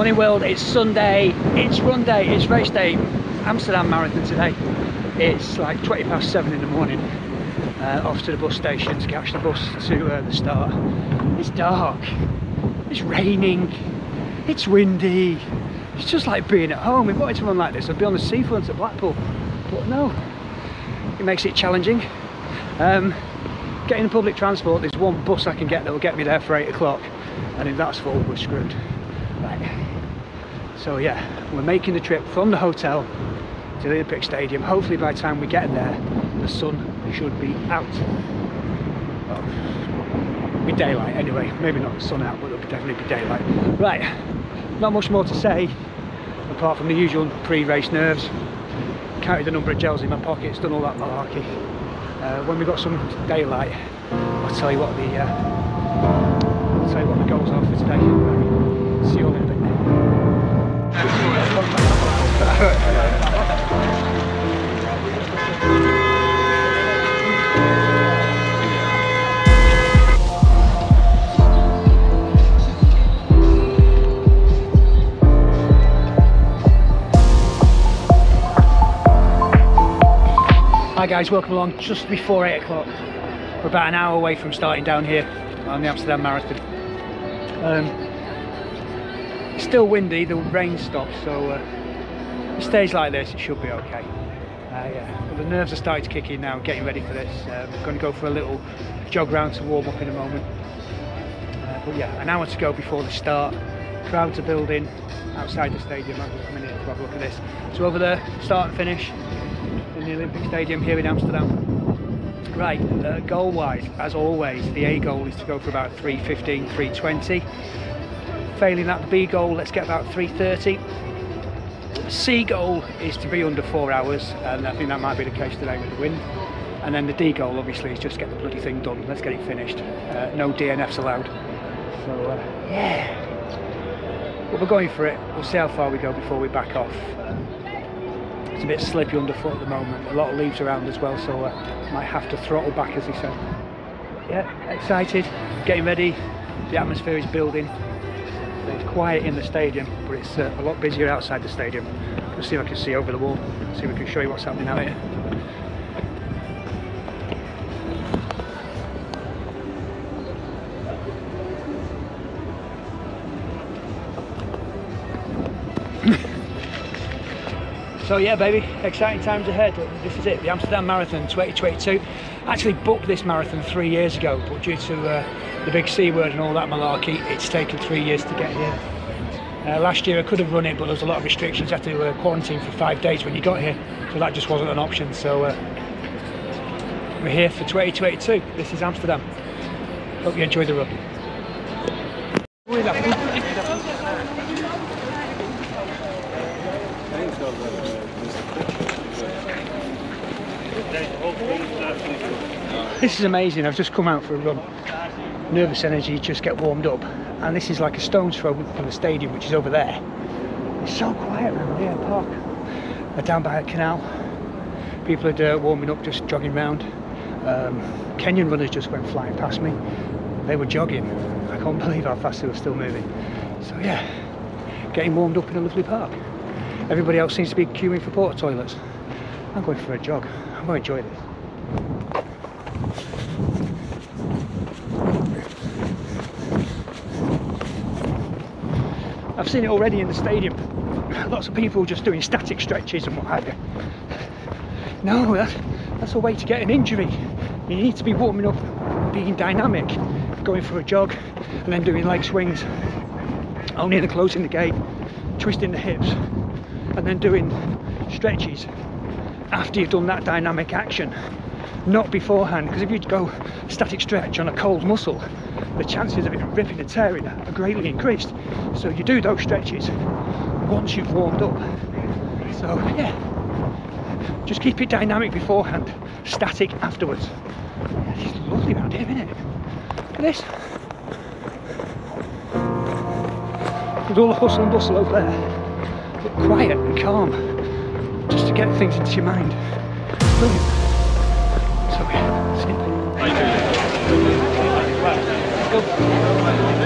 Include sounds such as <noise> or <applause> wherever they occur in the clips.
Morning world, it's Sunday, it's run day, it's race day, Amsterdam Marathon today. It's like 20 past 7 in the morning, uh, off to the bus station to catch the bus to uh, the start. It's dark, it's raining, it's windy, it's just like being at home. If I wanted to run like this, I'd be on the seafront at Blackpool, but no, it makes it challenging. Um, getting public transport, there's one bus I can get that will get me there for 8 o'clock, and if that's full, we're screwed. Right. So yeah, we're making the trip from the hotel to the Olympic Stadium. Hopefully by the time we get there, the sun should be out. Well, be daylight anyway. Maybe not the sun out, but it'll definitely be daylight. Right, not much more to say, apart from the usual pre-race nerves. Counted the number of gels in my pockets, done all that malarkey. Uh, when we got some daylight, I'll tell you what the uh, I'll tell you what the goals are for today. Hi guys, welcome along just before 8 o'clock. We're about an hour away from starting down here on the Amsterdam Marathon. Um, still windy, the rain stopped, so uh, it stays like this, it should be okay. Uh, yeah, the nerves are starting to kick in now, getting ready for this. Uh, we're going to go for a little jog round to warm up in a moment. Uh, but yeah, an hour to go before the start. Crowds are building outside the stadium. I'm coming in to have a look at this. So over there, start and finish in the Olympic Stadium here in Amsterdam. Right, uh, goal wise, as always, the A goal is to go for about 315, 320 failing that the B goal let's get about 330 C goal is to be under four hours and I think that might be the case today with the wind. And then the D goal obviously is just get the bloody thing done. Let's get it finished. Uh, no DNFs allowed. So uh, yeah. But we're going for it. We'll see how far we go before we back off. It's a bit slippy underfoot at the moment. A lot of leaves around as well so uh, might have to throttle back as he said. Yeah excited. Getting ready. The atmosphere is building it's quiet in the stadium, but it's uh, a lot busier outside the stadium. Let's see if I can see over the wall, see if we can show you what's happening out here. <laughs> So yeah, baby, exciting times ahead. This is it, the Amsterdam Marathon 2022. Actually booked this marathon three years ago, but due to uh, the big C word and all that malarkey, it's taken three years to get here. Uh, last year I could have run it, but there was a lot of restrictions. You had to uh, quarantine for five days when you got here, so that just wasn't an option. So uh, we're here for 2022. This is Amsterdam. Hope you enjoy the run. This is amazing. I've just come out for a run. Nervous energy, just get warmed up. And this is like a stone's throw from the stadium, which is over there. It's so quiet around here, park. Uh, down by a canal. People are uh, warming up, just jogging around. Um, Kenyan runners just went flying past me. They were jogging. I can't <laughs> believe how fast they were still moving. So yeah, getting warmed up in a lovely park. Everybody else seems to be queuing for porta toilets. I'm going for a jog. I'm going to enjoy this. I've seen it already in the stadium. Lots of people just doing static stretches and what have you. No, that's, that's a way to get an injury. You need to be warming up, being dynamic, going for a jog, and then doing leg swings. Only the closing the gate, twisting the hips, and then doing stretches after you've done that dynamic action not beforehand because if you go static stretch on a cold muscle the chances of it ripping and tearing are greatly increased. So you do those stretches once you've warmed up. So yeah. Just keep it dynamic beforehand. Static afterwards. Yeah, it's lovely around here isn't it? Look at this. With all the hustle and bustle over there. But quiet and calm. Just to get things into your mind. Brilliant sixth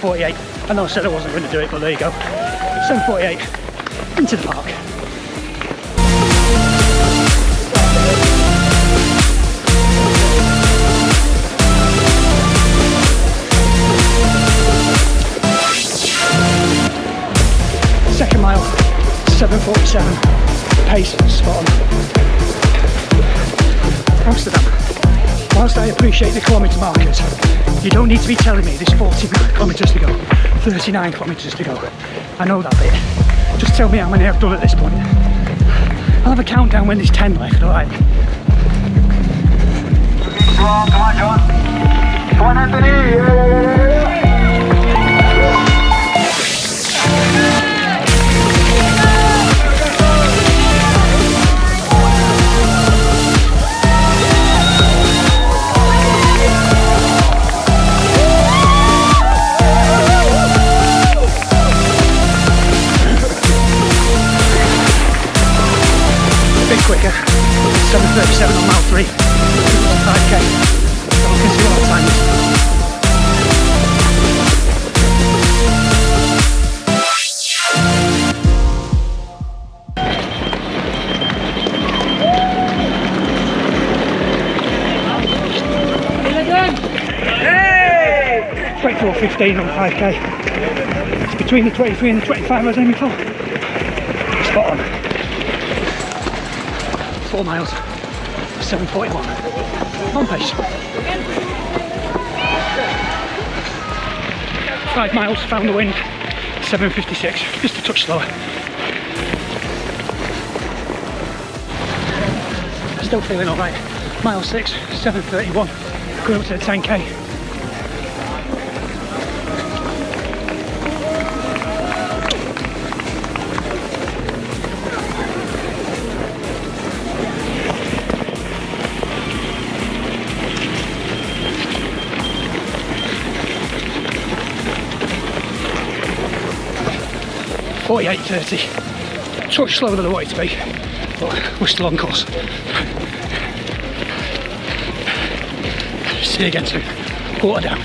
748. I know I said I wasn't going to do it, but there you go. 748 into the park. Second mile, 747. Pace, spot on. Amsterdam. Whilst I appreciate the kilometre markers, you don't need to be telling me there's 40 kilometres to go, 39 kilometres to go. I know that bit. Just tell me how many I've done at this point. I'll have a countdown when there's 10 left, alright? Come on, come on, John. Come on, Anthony. Quicker. 737 on mile 3. 5k. So I can see what the time is. Hey! 24 15 on 5k. It's between the 23 and the 25 I was aiming for. Four miles, 741. On pace. Five miles, found the wind, 756, just a touch slower. Still feeling alright. Mile six, 731, going up to the 10k. Forty-eight thirty. Touch slower than I wanted to be, but we're still on course. See you again soon. Quarter down.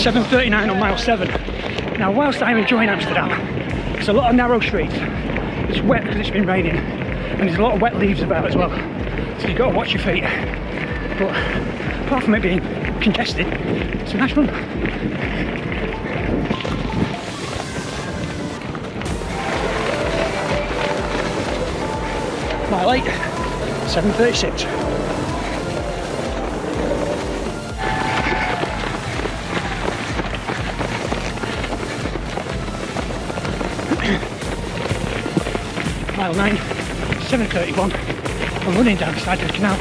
7.39 on mile 7. Now whilst I'm enjoying Amsterdam, it's a lot of narrow streets. It's wet because it's been raining and there's a lot of wet leaves about as well. So you've got to watch your feet. But apart from it being congested, it's a nice run. Mile 8, 7.36. <clears throat> Mile 9, 7.31. I'm running down the side of the canal.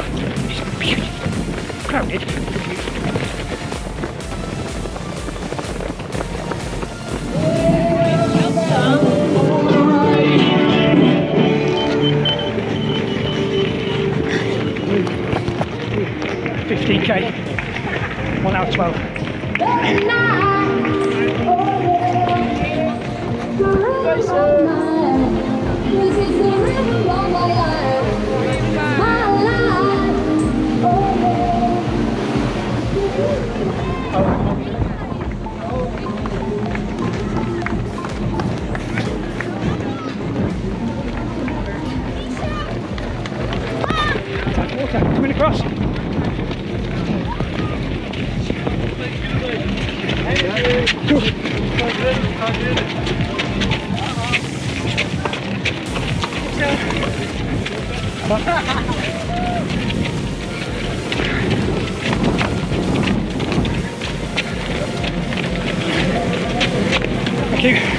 It's Crowded. Life, One out Oh, Water coming across. 这个。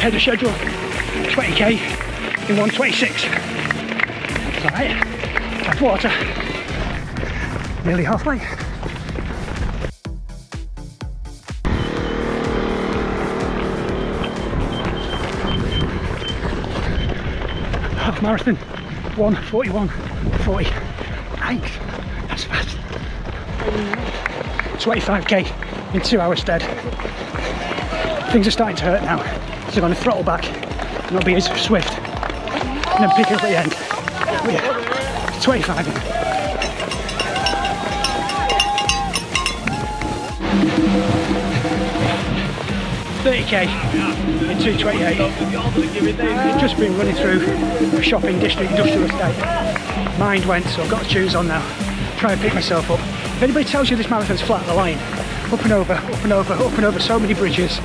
Head of schedule 20k in 126. It's alright. Tap water. Nearly halfway. Half marathon 141 40. Nice. That's fast. 25k in two hours dead things are starting to hurt now. So I'm going to throttle back, not be as swift, and then pick up at the end. Yeah, 25 in. Thirty k in 228. Just been running through a shopping district industrial estate. Mind went, so I've got to choose on now. Try and pick myself up. If anybody tells you this marathon's flat, they're lying. Up and over, up and over, up and over so many bridges.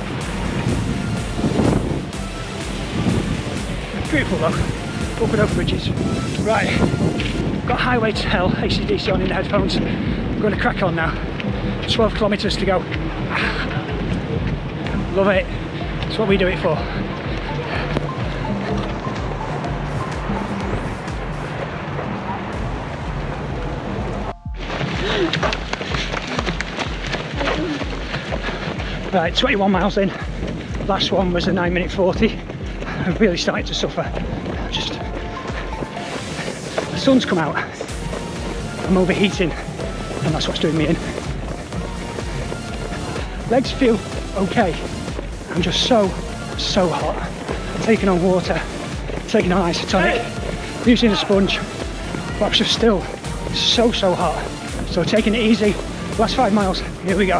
Beautiful though, up and over bridges. Right, got Highway to Hell, ACDC on in the headphones. I'm going to crack on now. 12 kilometres to go. Love it. It's what we do it for. Right, 21 miles in. Last one was a 9 minute 40. I'm really starting to suffer. Just the sun's come out. I'm overheating, and that's what's doing me in. Legs feel okay. I'm just so, so hot. Taking on water, taking on isotonic, using a sponge, but I'm just still so, so hot. So taking it easy. Last five miles, here we go.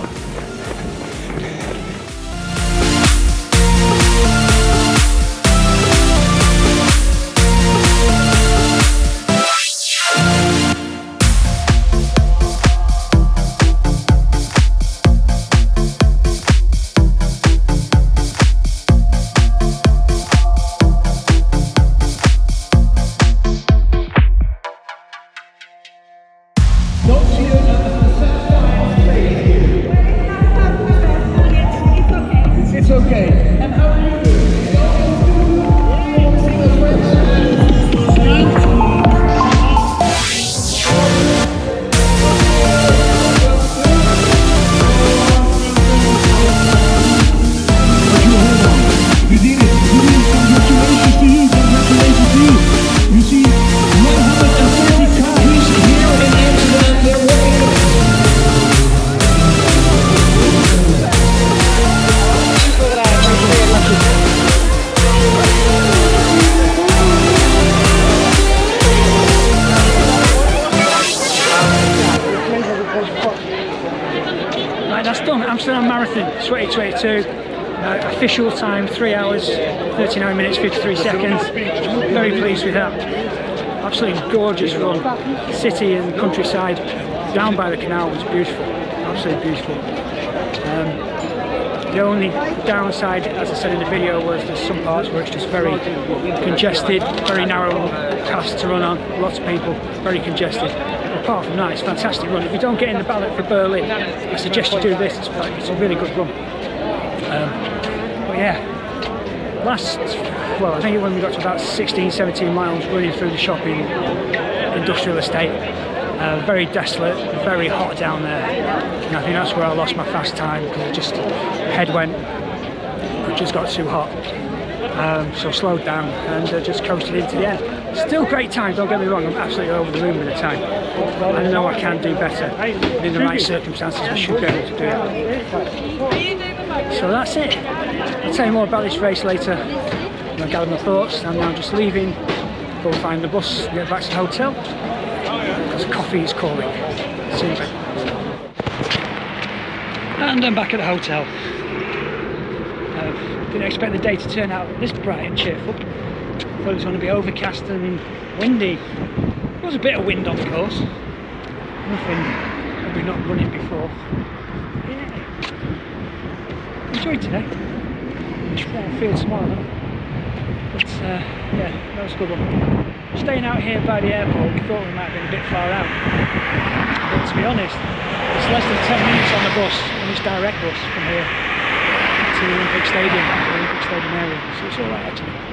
2022. Uh, official time 3 hours 39 minutes 53 seconds. Very pleased with that. Absolutely gorgeous run. City and countryside down by the canal was beautiful. Absolutely beautiful. Um, The only downside, as I said in the video, was there's some parts where it's just very congested, very narrow paths to run on, lots of people, very congested. Apart from that, it's a fantastic run. If you don't get in the ballot for Berlin, I suggest you do this. It's a really good run. Um, but yeah, last, well, I think when we got to about 16, 17 miles running through the shopping industrial estate, uh, very desolate, very hot down there. And I think that's where I lost my fast time because it just head went, it just got too hot. Um, so slowed down and uh, just coasted into the end. Still great time, don't get me wrong, I'm absolutely over the moon with the time. I know I can do better. In the right circumstances, I should be able to do it. So that's it. I'll tell you more about this race later. I'll gather my thoughts. I'm now just leaving, go find the bus, get back to the hotel because coffee is calling. See you. And I'm back at the hotel. Uh, didn't expect the day to turn out this bright and cheerful. Thought it was going to be overcast and windy. There was a bit of wind on the course. Nothing we've not running before. Yeah. Enjoyed today. More field tomorrow though. But uh, yeah, that was a good one. Staying out here by the airport, we thought we might have been a bit far out. But to be honest, it's less than 10 minutes on the bus, on this direct bus from here to the Olympic Stadium, the Olympic Stadium area. So it's alright actually.